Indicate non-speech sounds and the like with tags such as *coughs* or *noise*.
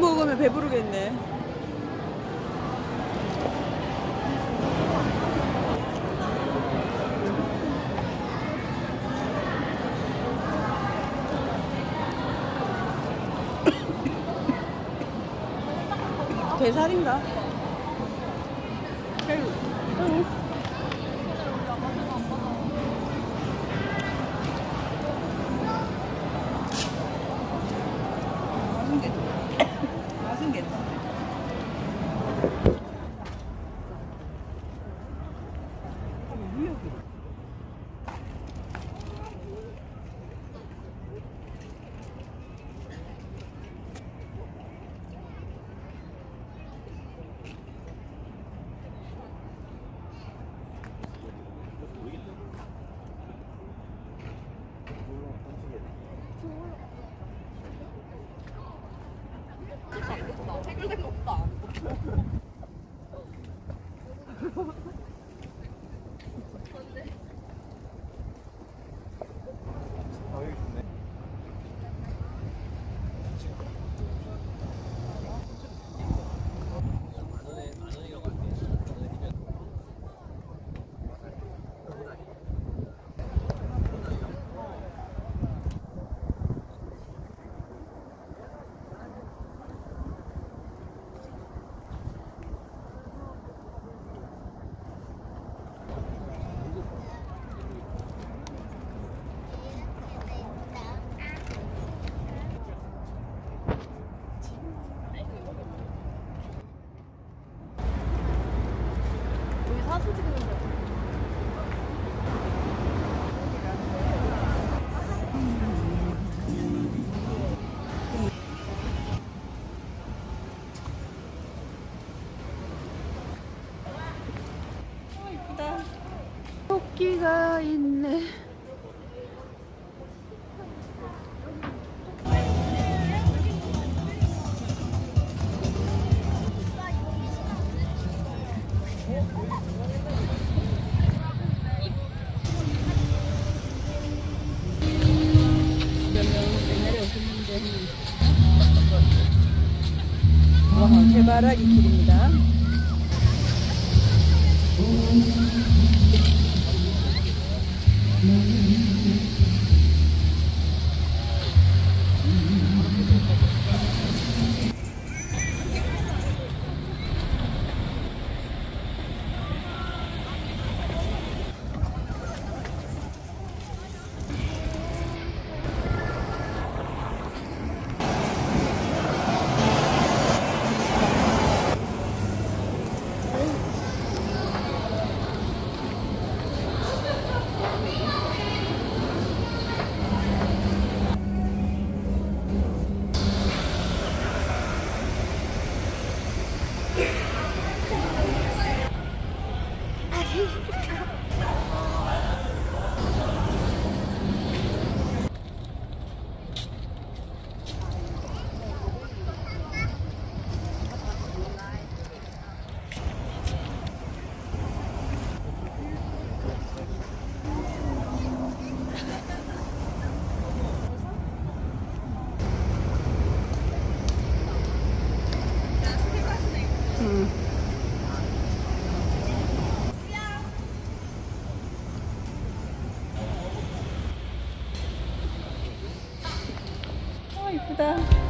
먹으면 배부르겠네. *coughs* 아이고. 아이고. Ha ha ha. 토끼가 있네. 와, 해바라기 길입니다. 아, 이쁘다.